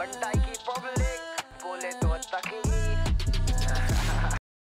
बंटाई की पब्लिक बोले तो तकी